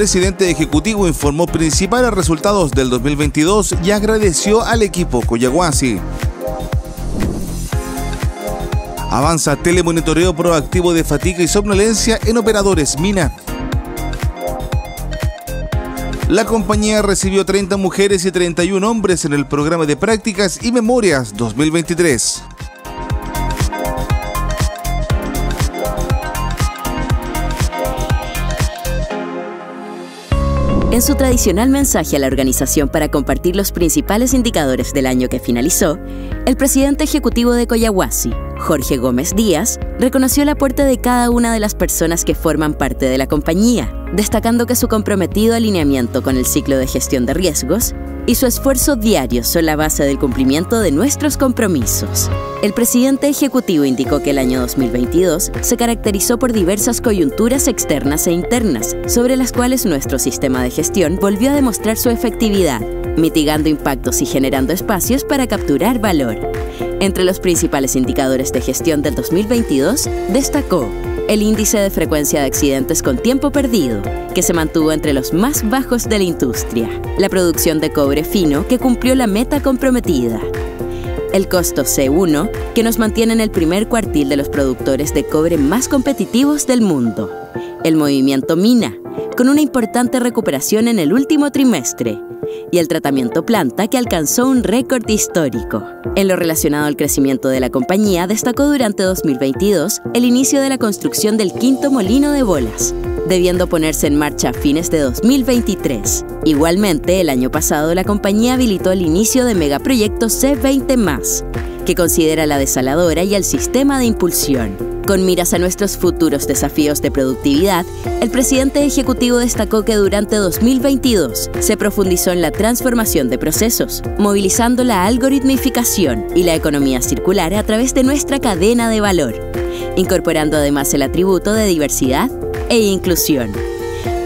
presidente ejecutivo informó principales resultados del 2022 y agradeció al equipo Coyahuasi. Avanza telemonitoreo proactivo de fatiga y somnolencia en operadores Mina. La compañía recibió 30 mujeres y 31 hombres en el programa de prácticas y memorias 2023. En su tradicional mensaje a la organización para compartir los principales indicadores del año que finalizó, el presidente ejecutivo de Coyahuasi, Jorge Gómez Díaz, reconoció el aporte de cada una de las personas que forman parte de la compañía, destacando que su comprometido alineamiento con el ciclo de gestión de riesgos y su esfuerzo diario son la base del cumplimiento de nuestros compromisos. El presidente ejecutivo indicó que el año 2022 se caracterizó por diversas coyunturas externas e internas, sobre las cuales nuestro sistema de gestión volvió a demostrar su efectividad, mitigando impactos y generando espacios para capturar valor. Entre los principales indicadores de gestión del 2022 destacó el índice de frecuencia de accidentes con tiempo perdido, que se mantuvo entre los más bajos de la industria, la producción de cobre fino, que cumplió la meta comprometida, el costo C1, que nos mantiene en el primer cuartil de los productores de cobre más competitivos del mundo, el movimiento Mina, con una importante recuperación en el último trimestre, y el tratamiento planta que alcanzó un récord histórico. En lo relacionado al crecimiento de la compañía, destacó durante 2022 el inicio de la construcción del quinto molino de bolas, debiendo ponerse en marcha a fines de 2023. Igualmente, el año pasado la compañía habilitó el inicio de megaproyecto C20+, que considera la desaladora y el sistema de impulsión. Con miras a nuestros futuros desafíos de productividad, el presidente ejecutivo destacó que durante 2022 se profundizó en la transformación de procesos, movilizando la algoritmificación y la economía circular a través de nuestra cadena de valor, incorporando además el atributo de diversidad e inclusión.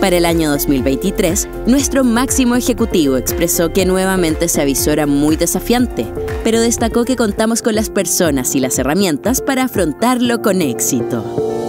Para el año 2023, nuestro máximo ejecutivo expresó que nuevamente se avisora muy desafiante, pero destacó que contamos con las personas y las herramientas para afrontarlo con éxito.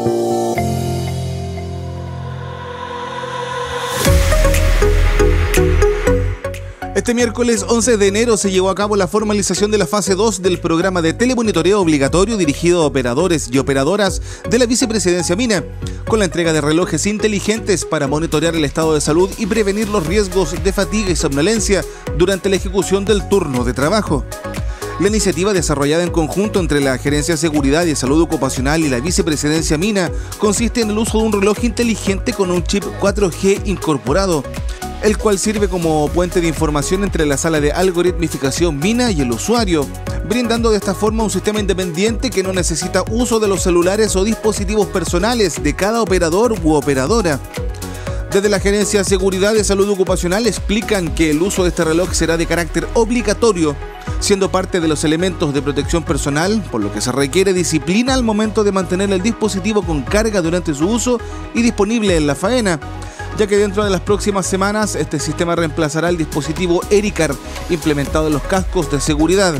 Este miércoles 11 de enero se llevó a cabo la formalización de la fase 2 del programa de telemonitoreo obligatorio dirigido a operadores y operadoras de la vicepresidencia Mina, con la entrega de relojes inteligentes para monitorear el estado de salud y prevenir los riesgos de fatiga y somnolencia durante la ejecución del turno de trabajo. La iniciativa desarrollada en conjunto entre la Gerencia de Seguridad y Salud Ocupacional y la Vicepresidencia Mina consiste en el uso de un reloj inteligente con un chip 4G incorporado el cual sirve como puente de información entre la sala de algoritmificación Mina y el usuario, brindando de esta forma un sistema independiente que no necesita uso de los celulares o dispositivos personales de cada operador u operadora. Desde la Gerencia de Seguridad de Salud Ocupacional explican que el uso de este reloj será de carácter obligatorio, siendo parte de los elementos de protección personal, por lo que se requiere disciplina al momento de mantener el dispositivo con carga durante su uso y disponible en la faena ya que dentro de las próximas semanas este sistema reemplazará el dispositivo ERICAR implementado en los cascos de seguridad.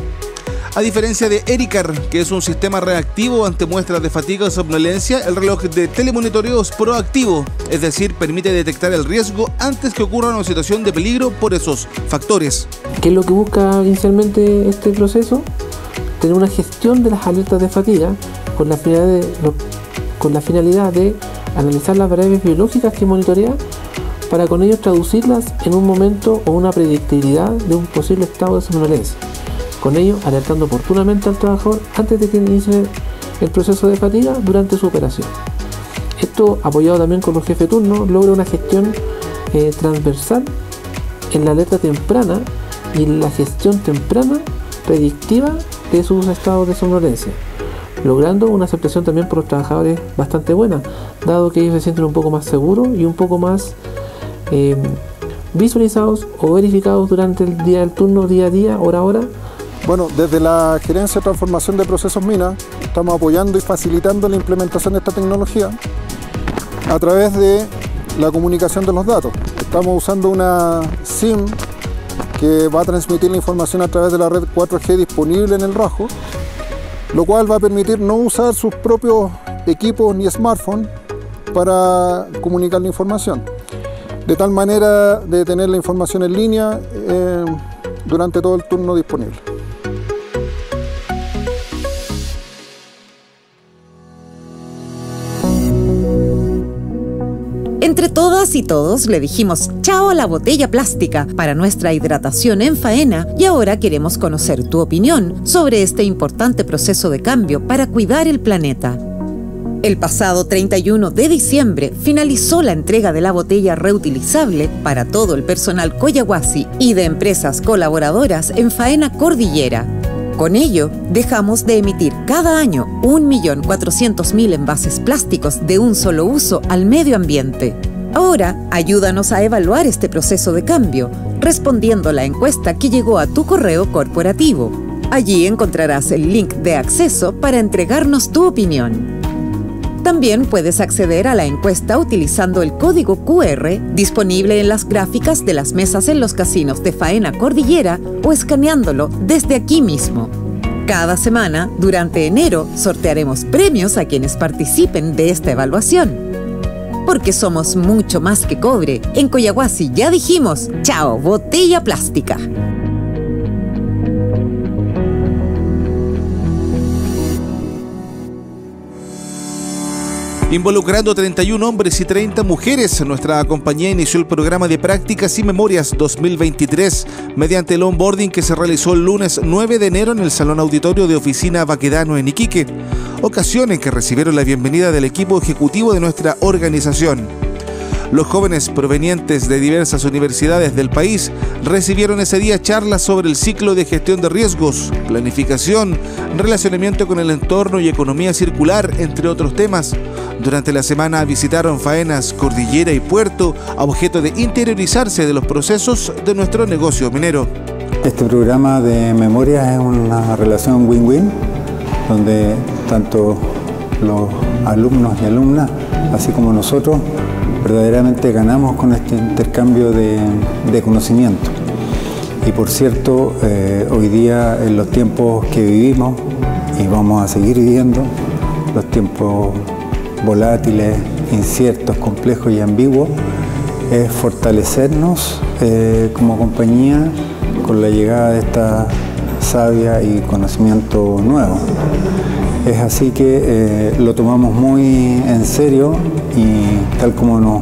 A diferencia de ERICAR, que es un sistema reactivo ante muestras de fatiga o somnolencia, el reloj de telemonitoreo es proactivo, es decir, permite detectar el riesgo antes que ocurra una situación de peligro por esos factores. ¿Qué es lo que busca inicialmente este proceso? Tener una gestión de las alertas de fatiga con la finalidad de, con la finalidad de analizar las variables biológicas que monitorea para con ello traducirlas en un momento o una predictibilidad de un posible estado de somnolencia. Con ello, alertando oportunamente al trabajador antes de que inicie el proceso de fatiga durante su operación. Esto, apoyado también con los jefes turno, logra una gestión eh, transversal en la alerta temprana y en la gestión temprana predictiva de sus estados de somnolencia logrando una aceptación también por los trabajadores bastante buena, dado que ellos se sienten un poco más seguros y un poco más eh, visualizados o verificados durante el día del turno, día a día, hora a hora. Bueno, desde la Gerencia de Transformación de Procesos Minas estamos apoyando y facilitando la implementación de esta tecnología a través de la comunicación de los datos. Estamos usando una SIM que va a transmitir la información a través de la red 4G disponible en el rojo lo cual va a permitir no usar sus propios equipos ni smartphones para comunicar la información. de tal manera de tener la información en línea eh, durante todo el turno disponible. Todos le dijimos chao a la botella plástica para nuestra hidratación en faena y ahora queremos conocer tu opinión sobre este importante proceso de cambio para cuidar el planeta. El pasado 31 de diciembre finalizó la entrega de la botella reutilizable para todo el personal Coyahuasi y de empresas colaboradoras en Faena Cordillera. Con ello, dejamos de emitir cada año 1.400.000 envases plásticos de un solo uso al medio ambiente. Ahora, ayúdanos a evaluar este proceso de cambio, respondiendo la encuesta que llegó a tu correo corporativo. Allí encontrarás el link de acceso para entregarnos tu opinión. También puedes acceder a la encuesta utilizando el código QR disponible en las gráficas de las mesas en los casinos de Faena Cordillera o escaneándolo desde aquí mismo. Cada semana, durante enero, sortearemos premios a quienes participen de esta evaluación. Porque somos mucho más que cobre. En Coyahuasi ya dijimos, chao, botella plástica. Involucrando 31 hombres y 30 mujeres, nuestra compañía inició el programa de prácticas y memorias 2023 mediante el onboarding que se realizó el lunes 9 de enero en el Salón Auditorio de Oficina Baquedano en Iquique, ocasión en que recibieron la bienvenida del equipo ejecutivo de nuestra organización. Los jóvenes provenientes de diversas universidades del país recibieron ese día charlas sobre el ciclo de gestión de riesgos, planificación, relacionamiento con el entorno y economía circular, entre otros temas. Durante la semana visitaron faenas, cordillera y puerto a objeto de interiorizarse de los procesos de nuestro negocio minero. Este programa de memoria es una relación win-win, donde tanto los alumnos y alumnas, así como nosotros, verdaderamente ganamos con este intercambio de, conocimiento. Y por cierto, eh, hoy día en los tiempos que vivimos, y vamos a seguir viviendo, los tiempos volátiles, inciertos, complejos y ambiguos, es fortalecernos eh, como compañía con la llegada de esta sabia y conocimiento nuevo. Es así que eh, lo tomamos muy en serio y tal como nos,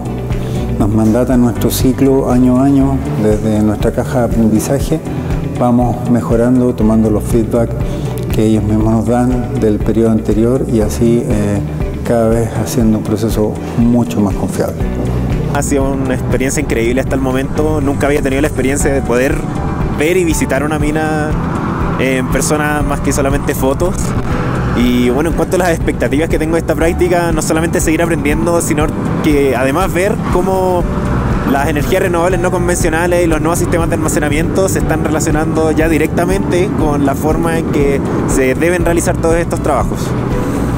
nos mandata nuestro ciclo año a año, desde nuestra caja de aprendizaje, vamos mejorando, tomando los feedback que ellos mismos nos dan del periodo anterior y así eh, cada vez haciendo un proceso mucho más confiable. Ha sido una experiencia increíble hasta el momento. Nunca había tenido la experiencia de poder ver y visitar una mina en persona más que solamente fotos. Y bueno, en cuanto a las expectativas que tengo de esta práctica, no solamente seguir aprendiendo, sino que además ver cómo las energías renovables no convencionales y los nuevos sistemas de almacenamiento se están relacionando ya directamente con la forma en que se deben realizar todos estos trabajos.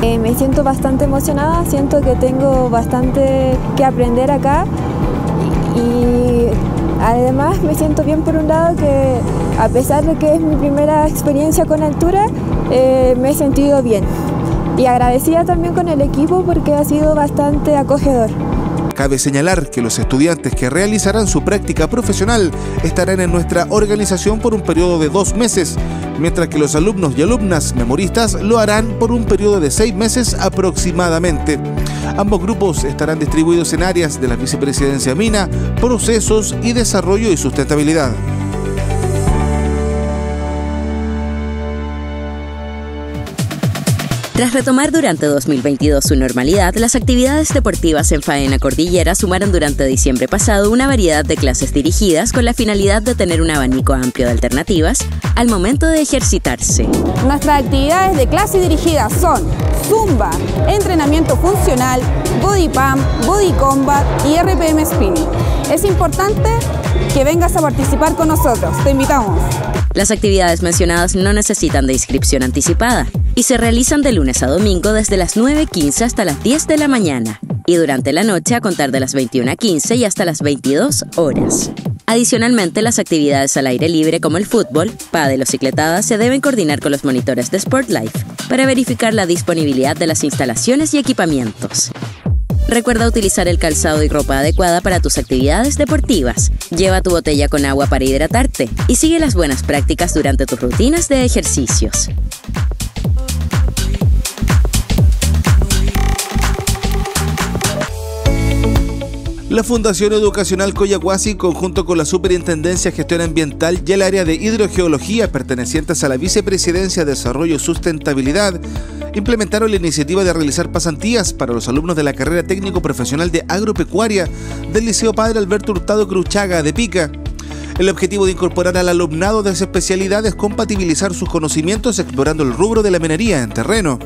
Eh, me siento bastante emocionada, siento que tengo bastante que aprender acá y además me siento bien por un lado que a pesar de que es mi primera experiencia con altura, eh, me he sentido bien. Y agradecida también con el equipo porque ha sido bastante acogedor. Cabe señalar que los estudiantes que realizarán su práctica profesional estarán en nuestra organización por un periodo de dos meses, mientras que los alumnos y alumnas memoristas lo harán por un periodo de seis meses aproximadamente. Ambos grupos estarán distribuidos en áreas de la vicepresidencia Mina, procesos y desarrollo y sustentabilidad. Tras retomar durante 2022 su normalidad, las actividades deportivas en Faena Cordillera sumaron durante diciembre pasado una variedad de clases dirigidas con la finalidad de tener un abanico amplio de alternativas al momento de ejercitarse. Nuestras actividades de clase dirigidas son Zumba, entrenamiento funcional, Body Pump, Body Combat y RPM Spinning. Es importante que vengas a participar con nosotros. Te invitamos. Las actividades mencionadas no necesitan de inscripción anticipada y se realizan de lunes a domingo desde las 9.15 hasta las 10 de la mañana y durante la noche a contar de las 21.15 y hasta las 22 horas. Adicionalmente, las actividades al aire libre como el fútbol, pádel o cicletada se deben coordinar con los monitores de Sport Life para verificar la disponibilidad de las instalaciones y equipamientos. Recuerda utilizar el calzado y ropa adecuada para tus actividades deportivas. Lleva tu botella con agua para hidratarte y sigue las buenas prácticas durante tus rutinas de ejercicios. La Fundación Educacional Coyahuasi, conjunto con la Superintendencia de Gestión Ambiental y el área de Hidrogeología pertenecientes a la Vicepresidencia de Desarrollo y Sustentabilidad, implementaron la iniciativa de realizar pasantías para los alumnos de la carrera técnico profesional de agropecuaria del Liceo Padre Alberto Hurtado Cruchaga de Pica. El objetivo de incorporar al alumnado de esa especialidad es compatibilizar sus conocimientos explorando el rubro de la minería en terreno.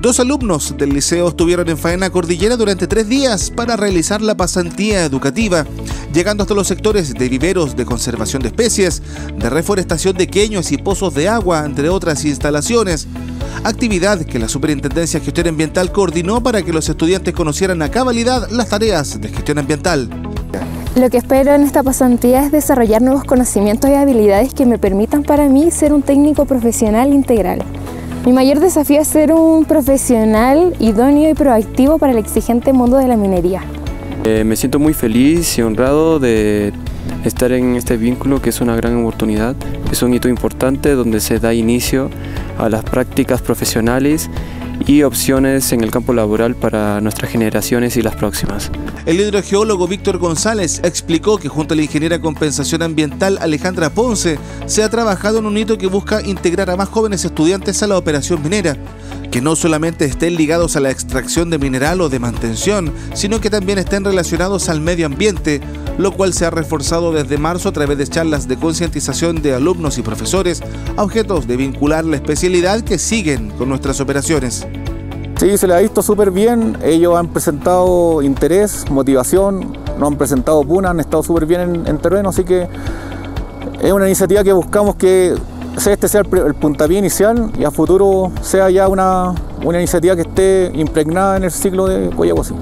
Dos alumnos del liceo estuvieron en Faena Cordillera durante tres días para realizar la pasantía educativa, llegando hasta los sectores de viveros de conservación de especies, de reforestación de queños y pozos de agua, entre otras instalaciones. Actividad que la Superintendencia de Gestión Ambiental coordinó para que los estudiantes conocieran a cabalidad las tareas de gestión ambiental. Lo que espero en esta pasantía es desarrollar nuevos conocimientos y habilidades que me permitan para mí ser un técnico profesional integral. Mi mayor desafío es ser un profesional idóneo y proactivo para el exigente mundo de la minería. Eh, me siento muy feliz y honrado de estar en este vínculo que es una gran oportunidad. Es un hito importante donde se da inicio a las prácticas profesionales y opciones en el campo laboral para nuestras generaciones y las próximas. El hidrogeólogo Víctor González explicó que junto a la ingeniera compensación ambiental Alejandra Ponce se ha trabajado en un hito que busca integrar a más jóvenes estudiantes a la operación minera, que no solamente estén ligados a la extracción de mineral o de mantención, sino que también estén relacionados al medio ambiente, lo cual se ha reforzado desde marzo a través de charlas de concientización de alumnos y profesores a objetos de vincular la especialidad que siguen con nuestras operaciones. Sí, se le ha visto súper bien. Ellos han presentado interés, motivación, no han presentado punas, han estado súper bien en, terreno, así que es una iniciativa que buscamos que este sea el, puntapié inicial y a futuro sea ya una, una iniciativa que esté impregnada en el ciclo de Coyahuasi.